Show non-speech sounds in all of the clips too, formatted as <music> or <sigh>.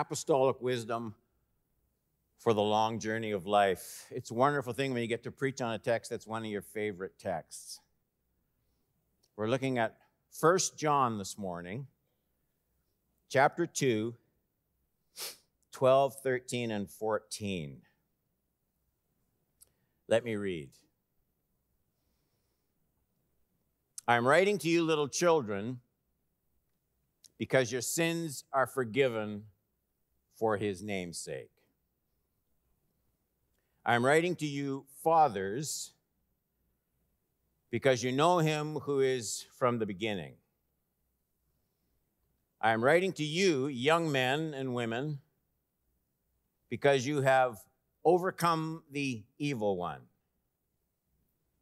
apostolic wisdom for the long journey of life. It's a wonderful thing when you get to preach on a text that's one of your favorite texts. We're looking at 1 John this morning, chapter 2, 12, 13, and 14. Let me read. I'm writing to you, little children, because your sins are forgiven for his name's sake. I'm writing to you, fathers, because you know him who is from the beginning. I am writing to you, young men and women, because you have overcome the evil one.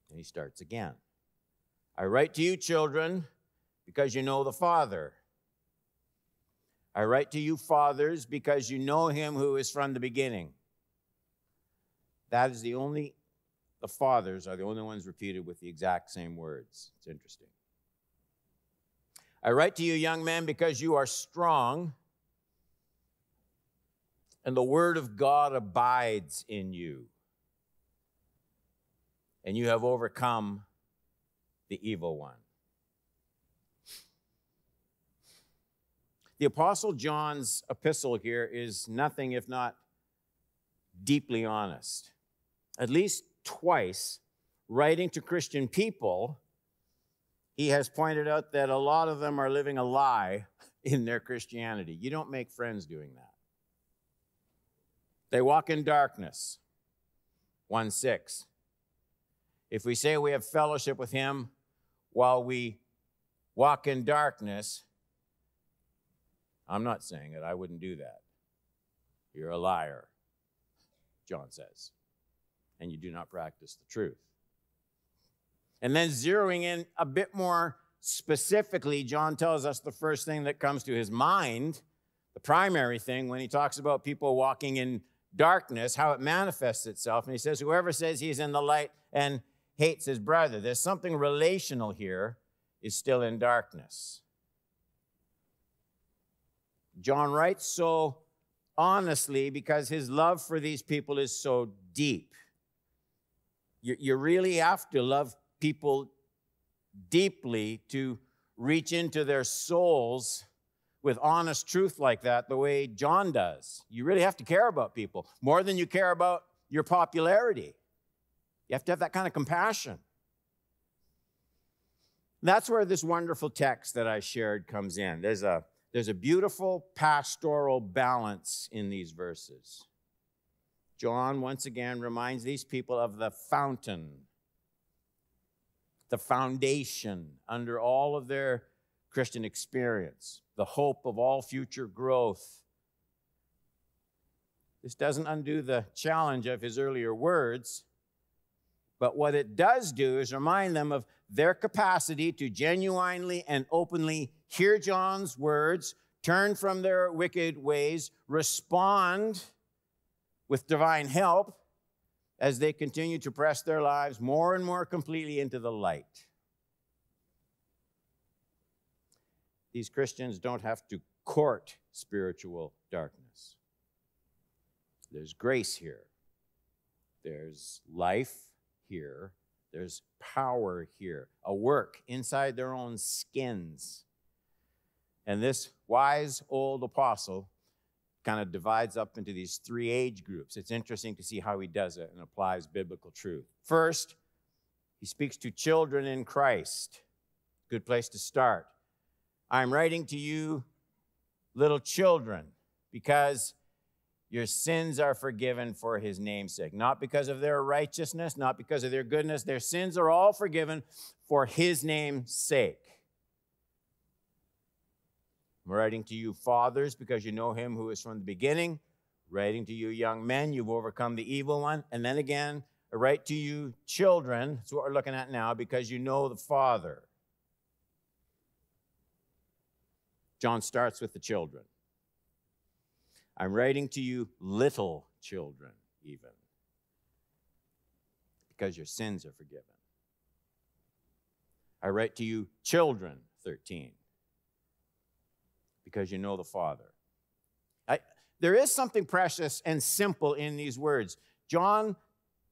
And he starts again. I write to you, children, because you know the Father. I write to you, fathers, because you know him who is from the beginning. That is the only, the fathers are the only ones repeated with the exact same words. It's interesting. I write to you, young men, because you are strong and the word of God abides in you, and you have overcome the evil one. The Apostle John's epistle here is nothing if not deeply honest at least twice, writing to Christian people, he has pointed out that a lot of them are living a lie <laughs> in their Christianity. You don't make friends doing that. They walk in darkness. 1 6. If we say we have fellowship with him while we walk in darkness, I'm not saying it, I wouldn't do that. You're a liar, John says and you do not practice the truth. And then zeroing in a bit more specifically, John tells us the first thing that comes to his mind, the primary thing when he talks about people walking in darkness, how it manifests itself. And he says, Whoever says he's in the light and hates his brother, there's something relational here, is still in darkness. John writes so honestly because his love for these people is so deep. You, you really have to love people deeply to reach into their souls with honest truth like that, the way John does. You really have to care about people more than you care about your popularity. You have to have that kind of compassion. That's where this wonderful text that I shared comes in. There's a, there's a beautiful pastoral balance in these verses. John once again reminds these people of the fountain, the foundation under all of their Christian experience, the hope of all future growth. This doesn't undo the challenge of his earlier words, but what it does do is remind them of their capacity to genuinely and openly hear John's words, turn from their wicked ways, respond with divine help as they continue to press their lives more and more completely into the light. These Christians don't have to court spiritual darkness. There's grace here, there's life here, there's power here, a work inside their own skins. And this wise old apostle kind of divides up into these three age groups. It's interesting to see how he does it and applies biblical truth. First, he speaks to children in Christ. Good place to start. I'm writing to you, little children, because your sins are forgiven for his name's sake. Not because of their righteousness, not because of their goodness. Their sins are all forgiven for his name's sake. I'm writing to you, fathers, because you know him who is from the beginning. Writing to you, young men, you've overcome the evil one. And then again, I write to you, children, that's what we're looking at now, because you know the Father. John starts with the children. I'm writing to you, little children, even, because your sins are forgiven. I write to you, children, 13 because you know the Father. I, there is something precious and simple in these words. John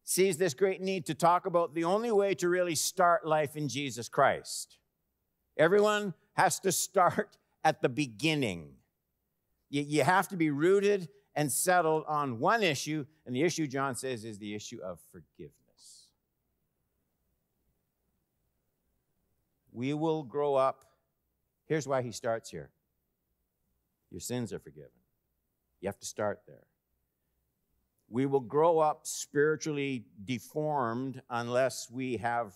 sees this great need to talk about the only way to really start life in Jesus Christ. Everyone has to start <laughs> at the beginning. You, you have to be rooted and settled on one issue, and the issue, John says, is the issue of forgiveness. We will grow up. Here's why he starts here your sins are forgiven. You have to start there. We will grow up spiritually deformed unless we have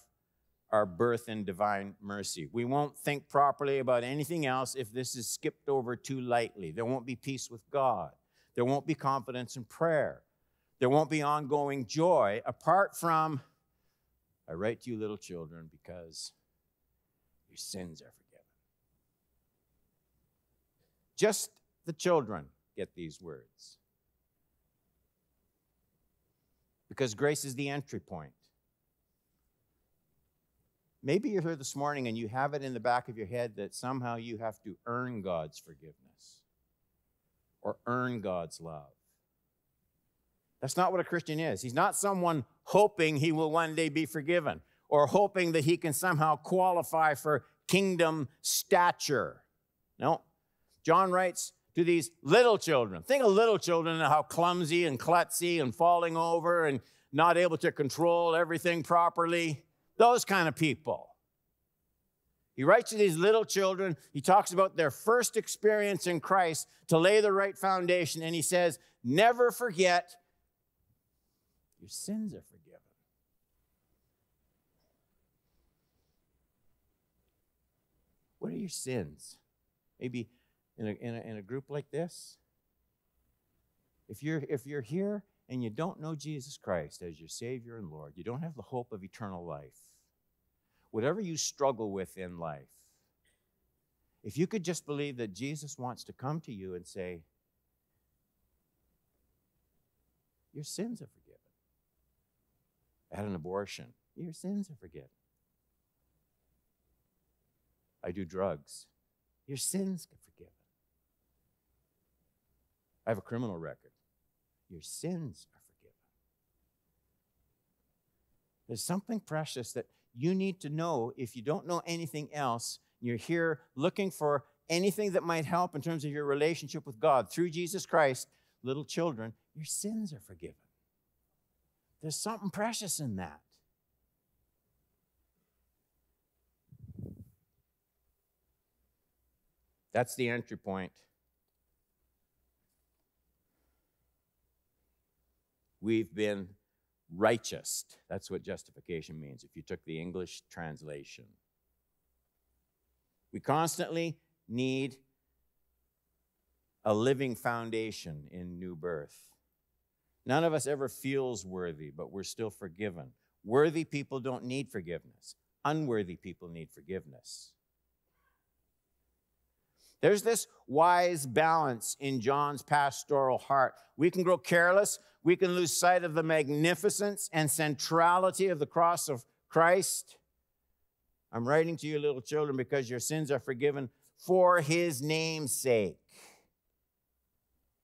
our birth in divine mercy. We won't think properly about anything else if this is skipped over too lightly. There won't be peace with God. There won't be confidence in prayer. There won't be ongoing joy apart from, I write to you, little children, because your sins are forgiven. Just the children get these words. Because grace is the entry point. Maybe you're here this morning and you have it in the back of your head that somehow you have to earn God's forgiveness or earn God's love. That's not what a Christian is. He's not someone hoping he will one day be forgiven or hoping that he can somehow qualify for kingdom stature. No. John writes to these little children. Think of little children and how clumsy and klutzy and falling over and not able to control everything properly. Those kind of people. He writes to these little children. He talks about their first experience in Christ to lay the right foundation. And he says, Never forget your sins are forgiven. What are your sins? Maybe in a, in a, in a group like this. If you're, if you're here and you don't know Jesus Christ as your Savior and Lord, you don't have the hope of eternal life, whatever you struggle with in life, if you could just believe that Jesus wants to come to you and say, Your sins are forgiven. I had an abortion. Your sins are forgiven. I do drugs. Your sins are forgiven. I have a criminal record. Your sins are forgiven. There's something precious that you need to know if you don't know anything else. You're here looking for anything that might help in terms of your relationship with God through Jesus Christ. Little children, your sins are forgiven. There's something precious in that. That's the entry point. We've been righteous. That's what justification means, if you took the English translation. We constantly need a living foundation in new birth. None of us ever feels worthy, but we're still forgiven. Worthy people don't need forgiveness. Unworthy people need forgiveness. There's this wise balance in John's pastoral heart. We can grow careless, we can lose sight of the magnificence and centrality of the cross of Christ. I'm writing to you, little children, because your sins are forgiven for his name's sake.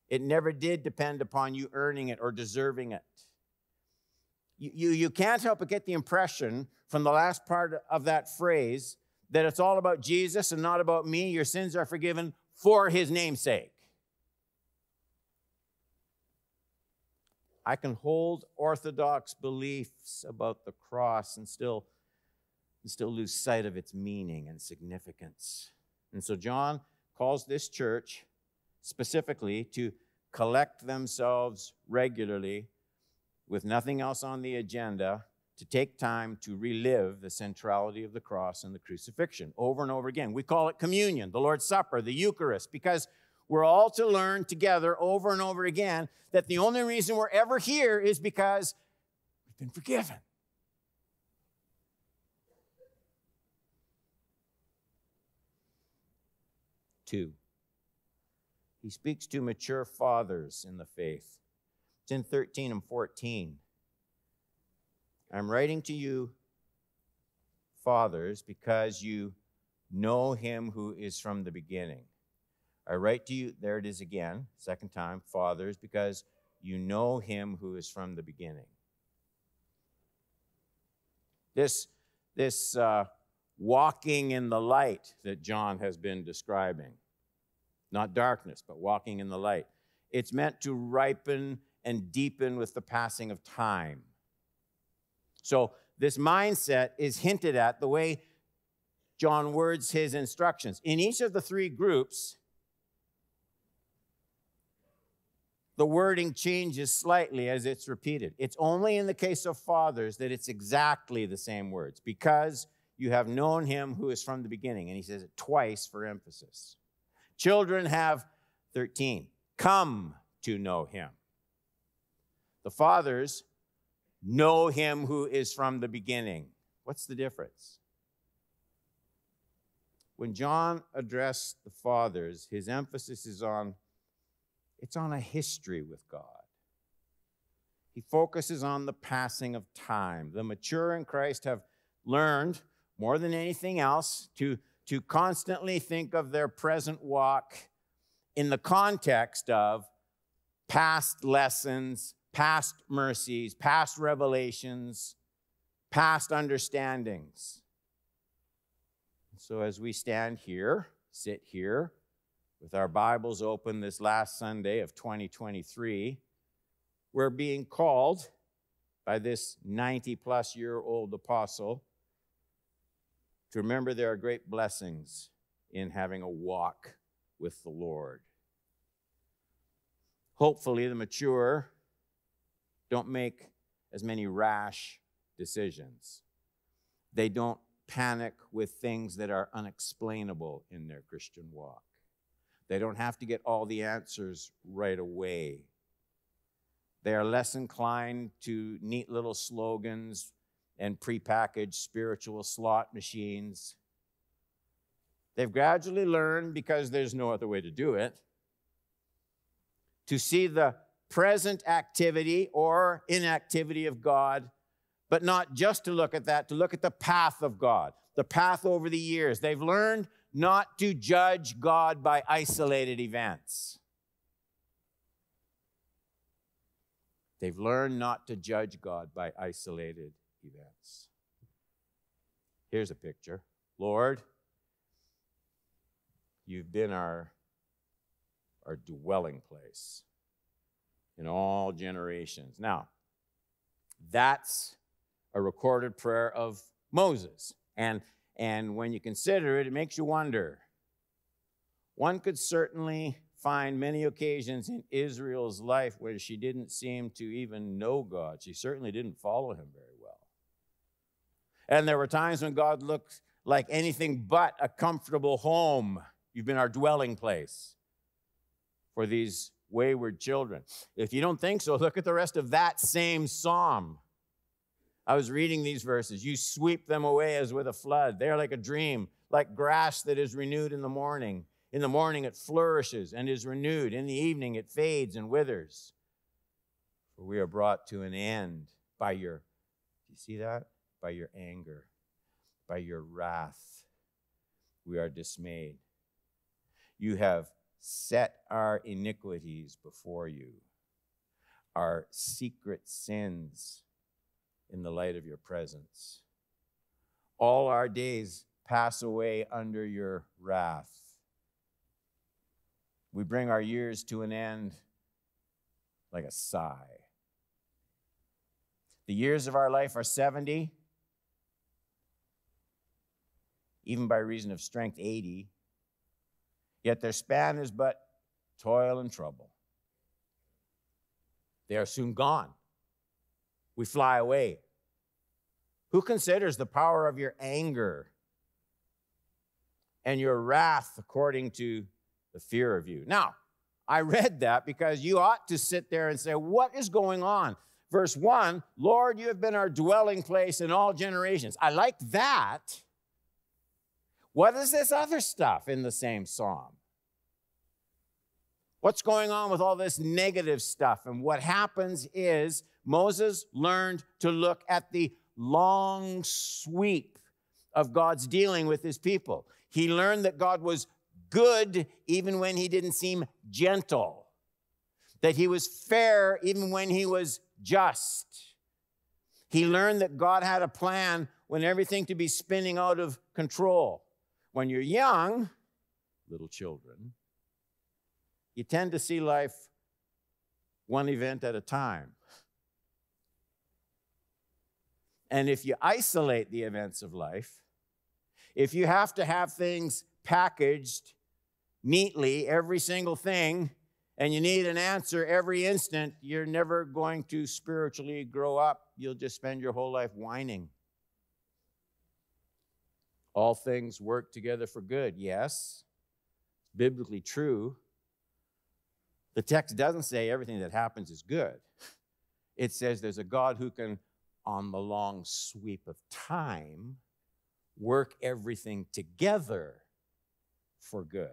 It never did depend upon you earning it or deserving it. You, you, you can't help but get the impression from the last part of that phrase that it's all about Jesus and not about me. Your sins are forgiven for his namesake. I can hold orthodox beliefs about the cross and still, and still lose sight of its meaning and significance. And so John calls this church specifically to collect themselves regularly with nothing else on the agenda to take time to relive the centrality of the cross and the crucifixion over and over again. We call it communion, the Lord's Supper, the Eucharist, because we're all to learn together over and over again that the only reason we're ever here is because we've been forgiven. Two, he speaks to mature fathers in the faith. It's in 13 and 14. I'm writing to you, fathers, because you know him who is from the beginning. I write to you, there it is again, second time, fathers, because you know him who is from the beginning. This, this uh, walking in the light that John has been describing, not darkness, but walking in the light, it's meant to ripen and deepen with the passing of time. So, this mindset is hinted at the way John words his instructions. In each of the three groups, the wording changes slightly as it's repeated. It's only in the case of fathers that it's exactly the same words because you have known him who is from the beginning. And he says it twice for emphasis. Children have 13. Come to know him. The fathers know him who is from the beginning. What's the difference? When John addressed the fathers, his emphasis is on it's on a history with God. He focuses on the passing of time. The mature in Christ have learned more than anything else to, to constantly think of their present walk in the context of past lessons, past mercies, past revelations, past understandings. So as we stand here, sit here, with our Bibles open this last Sunday of 2023, we're being called by this 90 plus year old apostle to remember there are great blessings in having a walk with the Lord. Hopefully, the mature don't make as many rash decisions. They don't panic with things that are unexplainable in their Christian walk. They don't have to get all the answers right away. They are less inclined to neat little slogans and prepackaged spiritual slot machines. They've gradually learned, because there's no other way to do it, to see the present activity or inactivity of God, but not just to look at that, to look at the path of God, the path over the years. They've learned not to judge God by isolated events. They've learned not to judge God by isolated events. Here's a picture Lord, you've been our, our dwelling place in all generations. Now, that's a recorded prayer of Moses. And and when you consider it, it makes you wonder. One could certainly find many occasions in Israel's life where she didn't seem to even know God. She certainly didn't follow him very well. And there were times when God looked like anything but a comfortable home. You've been our dwelling place for these wayward children. If you don't think so, <laughs> look at the rest of that same psalm. I was reading these verses. You sweep them away as with a flood. They are like a dream, like grass that is renewed in the morning. In the morning it flourishes and is renewed. In the evening it fades and withers. For we are brought to an end by your, do you see that? By your anger, by your wrath. We are dismayed. You have set our iniquities before you, our secret sins in the light of your presence. All our days pass away under your wrath. We bring our years to an end like a sigh. The years of our life are 70, even by reason of strength, 80. Yet their span is but toil and trouble. They are soon gone we fly away. Who considers the power of your anger and your wrath according to the fear of you? Now, I read that because you ought to sit there and say, What is going on? Verse 1 Lord, you have been our dwelling place in all generations. I like that. What is this other stuff in the same psalm? What's going on with all this negative stuff? And what happens is Moses learned to look at the long sweep of God's dealing with his people. He learned that God was good even when he didn't seem gentle, that he was fair even when he was just. He learned that God had a plan when everything to be spinning out of control. When you're young, little children, you tend to see life one event at a time. And if you isolate the events of life, if you have to have things packaged neatly, every single thing, and you need an answer every instant, you're never going to spiritually grow up. You'll just spend your whole life whining. All things work together for good. Yes, biblically true. The text doesn't say everything that happens is good. It says there's a God who can, on the long sweep of time, work everything together for good.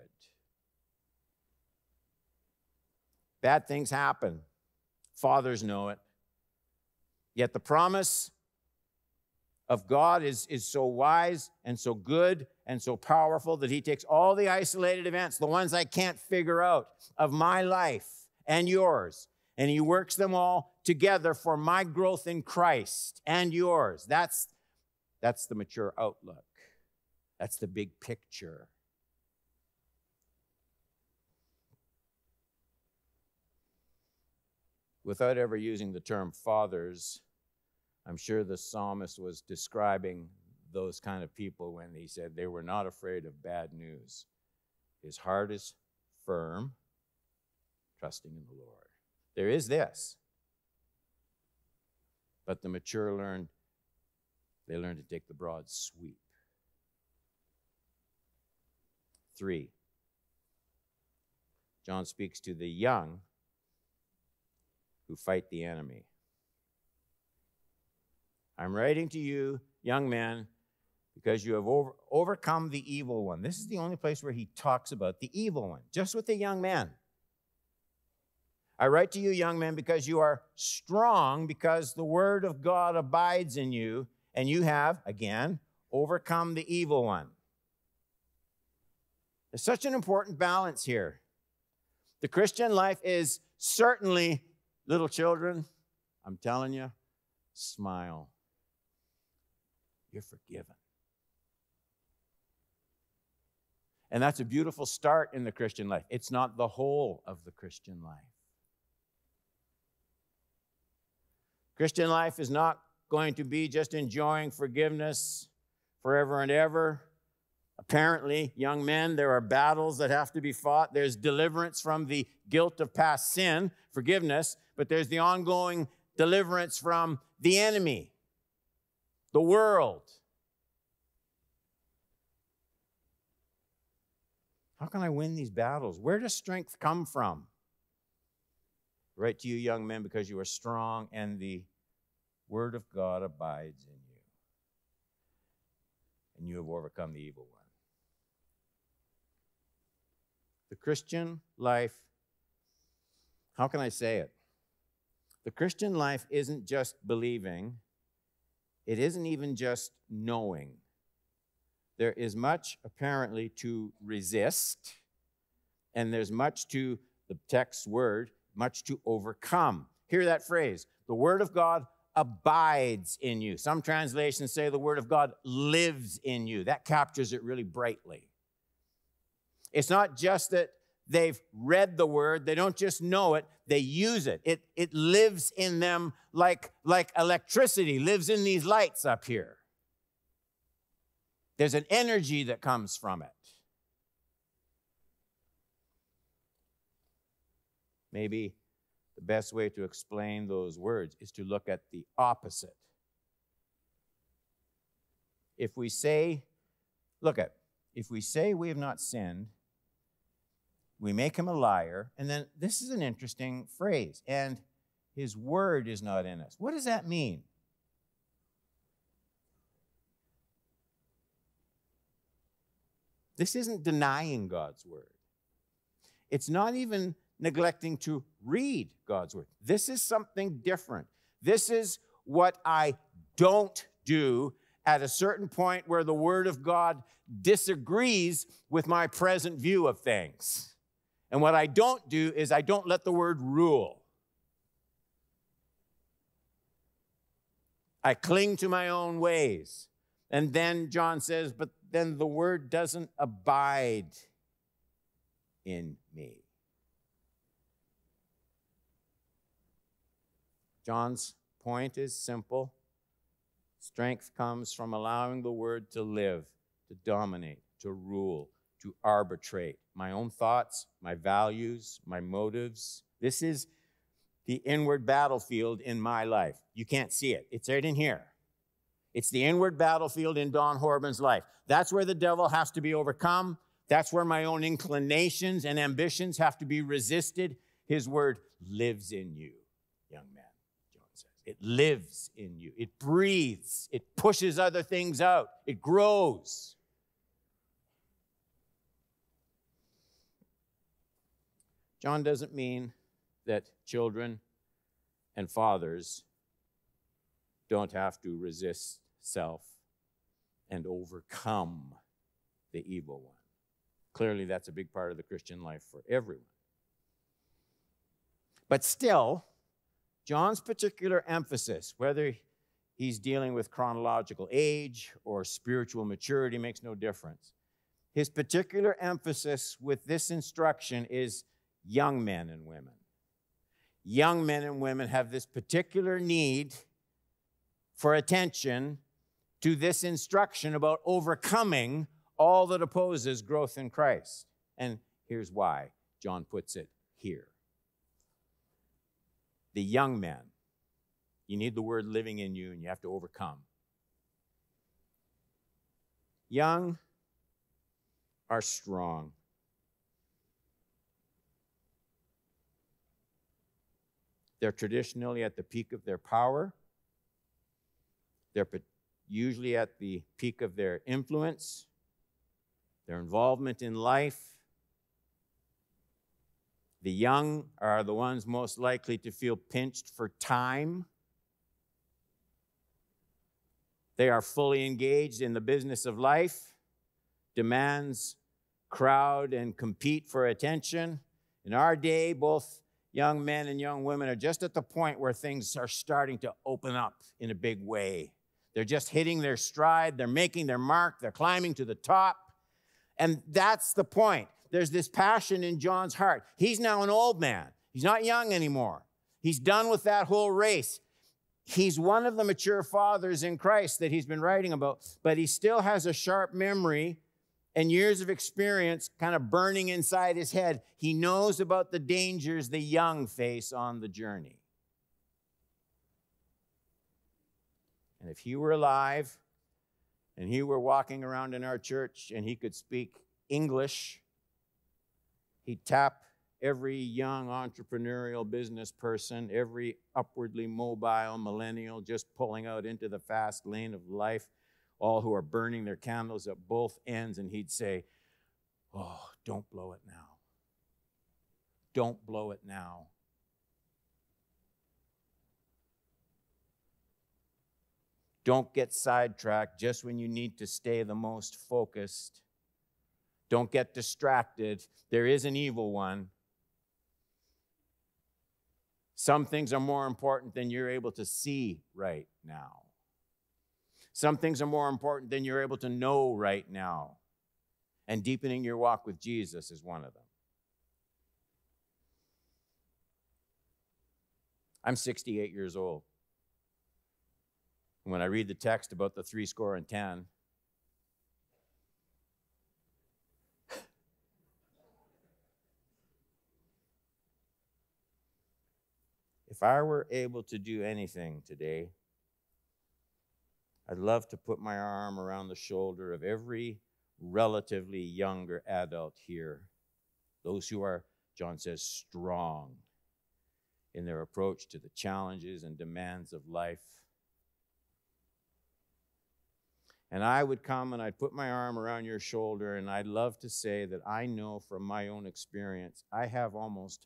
Bad things happen. Fathers know it. Yet the promise of God is, is so wise and so good and so powerful that He takes all the isolated events, the ones I can't figure out of my life and yours, and He works them all together for my growth in Christ and yours. That's, that's the mature outlook, that's the big picture. Without ever using the term fathers, I'm sure the psalmist was describing those kind of people when he said they were not afraid of bad news. His heart is firm, trusting in the Lord. There is this. But the mature learn, they learn to take the broad sweep. Three, John speaks to the young who fight the enemy. I'm writing to you, young men, because you have over, overcome the evil one. This is the only place where he talks about the evil one, just with the young man. I write to you, young men, because you are strong, because the word of God abides in you, and you have, again, overcome the evil one. There's such an important balance here. The Christian life is certainly, little children, I'm telling you, smile you're forgiven. And that's a beautiful start in the Christian life. It's not the whole of the Christian life. Christian life is not going to be just enjoying forgiveness forever and ever. Apparently, young men, there are battles that have to be fought. There's deliverance from the guilt of past sin, forgiveness, but there's the ongoing deliverance from the enemy, the world. How can I win these battles? Where does strength come from? Write to you, young men, because you are strong and the word of God abides in you. And you have overcome the evil one. The Christian life, how can I say it? The Christian life isn't just believing, it isn't even just knowing. There is much apparently to resist, and there's much to the text word, much to overcome. Hear that phrase the word of God abides in you. Some translations say the word of God lives in you. That captures it really brightly. It's not just that they've read the word, they don't just know it, they use it. It, it lives in them like, like electricity lives in these lights up here. There's an energy that comes from it. Maybe the best way to explain those words is to look at the opposite. If we say, look at, if we say we have not sinned, we make him a liar. And then this is an interesting phrase, and his word is not in us. What does that mean? This isn't denying God's word. It's not even neglecting to read God's word. This is something different. This is what I don't do at a certain point where the Word of God disagrees with my present view of things. And what I don't do is I don't let the Word rule. I cling to my own ways. And then John says, but then the Word doesn't abide in me. John's point is simple strength comes from allowing the word to live, to dominate, to rule, to arbitrate my own thoughts, my values, my motives. This is the inward battlefield in my life. You can't see it, it's right in here. It's the inward battlefield in Don Horban's life. That's where the devil has to be overcome. That's where my own inclinations and ambitions have to be resisted. His word lives in you, young man, John says. It lives in you, it breathes, it pushes other things out, it grows. John doesn't mean that children and fathers don't have to resist self and overcome the evil one. Clearly, that's a big part of the Christian life for everyone. But still, John's particular emphasis, whether he's dealing with chronological age or spiritual maturity, makes no difference. His particular emphasis with this instruction is young men and women. Young men and women have this particular need for attention to this instruction about overcoming all that opposes growth in Christ. And here's why John puts it here. The young men, you need the word living in you and you have to overcome. Young are strong. They're traditionally at the peak of their power. They're usually at the peak of their influence their involvement in life. The young are the ones most likely to feel pinched for time. They are fully engaged in the business of life, demands crowd and compete for attention. In our day, both young men and young women are just at the point where things are starting to open up in a big way. They're just hitting their stride, they're making their mark, they're climbing to the top. And that's the point. There's this passion in John's heart. He's now an old man, he's not young anymore. He's done with that whole race. He's one of the mature fathers in Christ that he's been writing about, but he still has a sharp memory and years of experience kind of burning inside his head. He knows about the dangers the young face on the journey. And if he were alive, and he were walking around in our church and he could speak English, he'd tap every young entrepreneurial business person, every upwardly mobile millennial just pulling out into the fast lane of life, all who are burning their candles at both ends, and he'd say, Oh, don't blow it now. Don't blow it now. Don't get sidetracked just when you need to stay the most focused. Don't get distracted. There is an evil one. Some things are more important than you're able to see right now. Some things are more important than you're able to know right now. And deepening your walk with Jesus is one of them. I'm 68 years old when I read the text about the three score and ten, if I were able to do anything today, I'd love to put my arm around the shoulder of every relatively younger adult here. Those who are, John says, strong in their approach to the challenges and demands of life And I would come and I'd put my arm around your shoulder, and I'd love to say that I know from my own experience, I have almost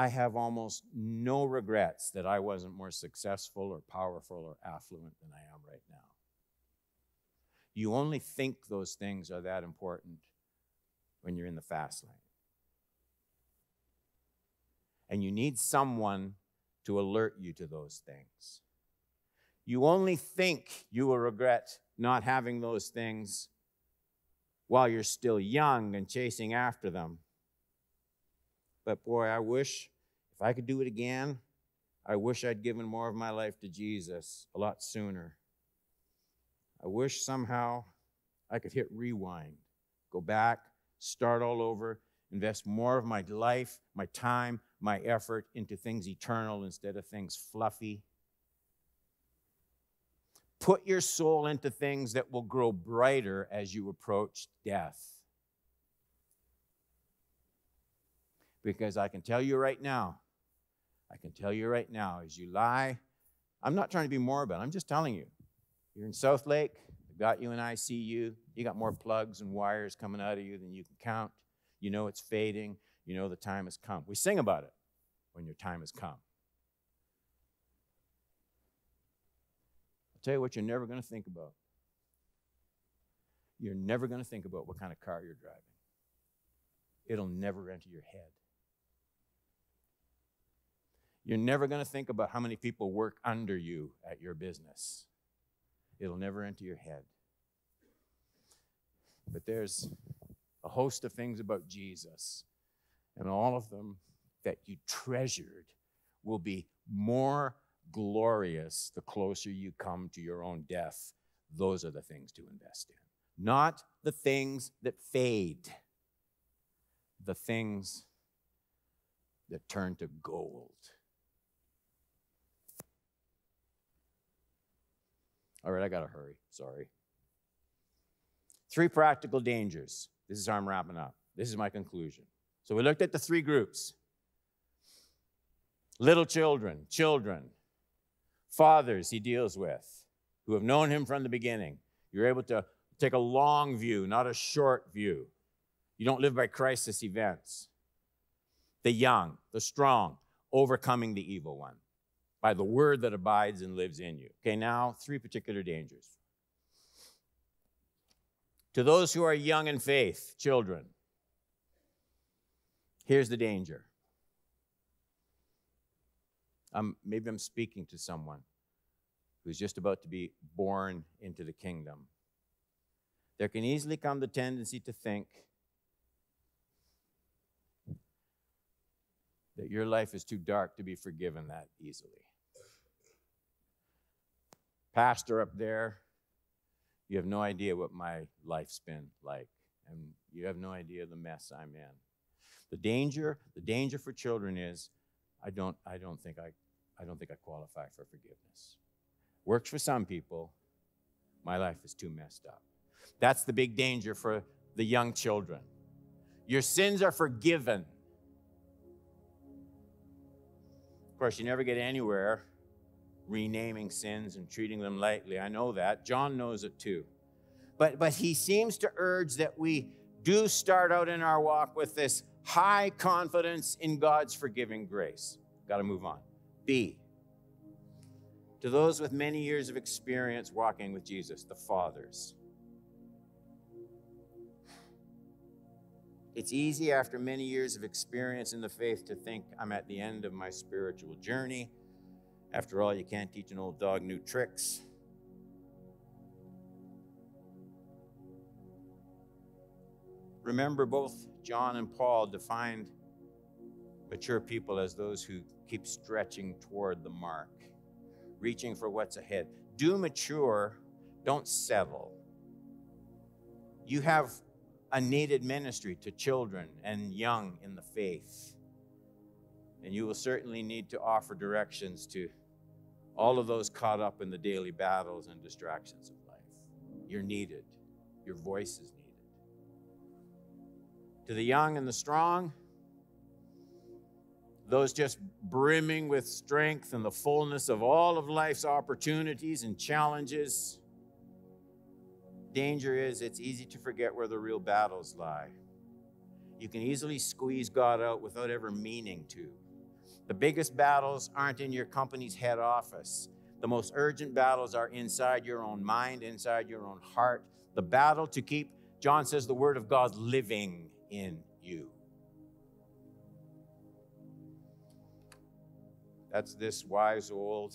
I have almost no regrets that I wasn't more successful or powerful or affluent than I am right now. You only think those things are that important when you're in the fast lane. And you need someone to alert you to those things. You only think you will regret not having those things while you're still young and chasing after them. But boy, I wish if I could do it again, I wish I'd given more of my life to Jesus a lot sooner. I wish somehow I could hit rewind, go back, start all over, invest more of my life, my time, my effort into things eternal instead of things fluffy. Put your soul into things that will grow brighter as you approach death. Because I can tell you right now, I can tell you right now, as you lie, I'm not trying to be morbid, I'm just telling you. You're in Southlake, they've got you in ICU, you got more plugs and wires coming out of you than you can count. You know it's fading, you know the time has come. We sing about it when your time has come. I'll tell you what you're never going to think about. You're never going to think about what kind of car you're driving. It'll never enter your head. You're never going to think about how many people work under you at your business. It'll never enter your head. But there's a host of things about Jesus, and all of them that you treasured will be more glorious the closer you come to your own death. Those are the things to invest in, not the things that fade, the things that turn to gold. All right, I got to hurry. Sorry. Three practical dangers. This is how I'm wrapping up. This is my conclusion. So we looked at the three groups little children, children, fathers he deals with who have known him from the beginning. You're able to take a long view, not a short view. You don't live by crisis events. The young, the strong, overcoming the evil one by the word that abides and lives in you. Okay, now three particular dangers. To those who are young in faith, children, here's the danger. Um, maybe I'm speaking to someone who's just about to be born into the kingdom. There can easily come the tendency to think that your life is too dark to be forgiven that easily pastor up there, you have no idea what my life's been like, and you have no idea the mess I'm in. The danger, the danger for children is, I don't, I don't think I, I don't think I qualify for forgiveness. Works for some people. My life is too messed up. That's the big danger for the young children. Your sins are forgiven. Of course, you never get anywhere renaming sins and treating them lightly. I know that. John knows it too. But, but he seems to urge that we do start out in our walk with this high confidence in God's forgiving grace. Got to move on. B. To those with many years of experience walking with Jesus, the fathers. It's easy after many years of experience in the faith to think I'm at the end of my spiritual journey. After all, you can't teach an old dog new tricks. Remember, both John and Paul defined mature people as those who keep stretching toward the mark, reaching for what's ahead. Do mature, don't settle. You have a needed ministry to children and young in the faith. And you will certainly need to offer directions to all of those caught up in the daily battles and distractions of life. You're needed, your voice is needed. To the young and the strong, those just brimming with strength and the fullness of all of life's opportunities and challenges. Danger is it's easy to forget where the real battles lie. You can easily squeeze God out without ever meaning to. The biggest battles aren't in your company's head office. The most urgent battles are inside your own mind, inside your own heart. the battle to keep, John says, the word of God living in you. That's this wise old,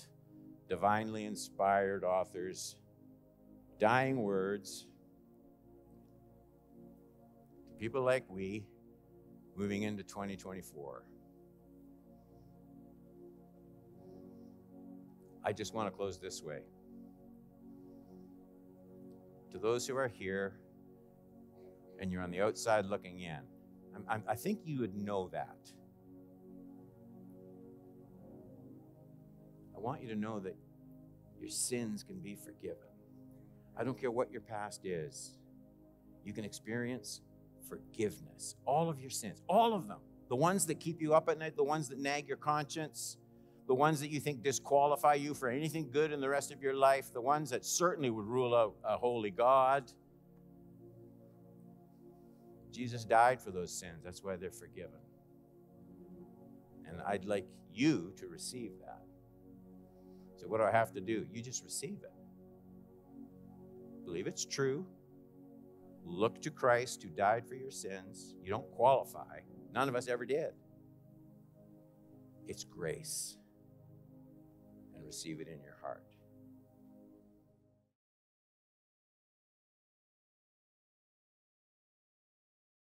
divinely inspired author's dying words to people like we moving into 2024. I just want to close this way. To those who are here and you're on the outside looking in, I'm, I'm, i think you would know that. I want you to know that your sins can be forgiven. I don't care what your past is, you can experience forgiveness. All of your sins, all of them. The ones that keep you up at night, the ones that nag your conscience, the ones that you think disqualify you for anything good in the rest of your life, the ones that certainly would rule out a holy God. Jesus died for those sins. That's why they're forgiven. And I'd like you to receive that. So, what do I have to do? You just receive it. Believe it's true. Look to Christ who died for your sins. You don't qualify. None of us ever did. It's grace. Receive it in your heart.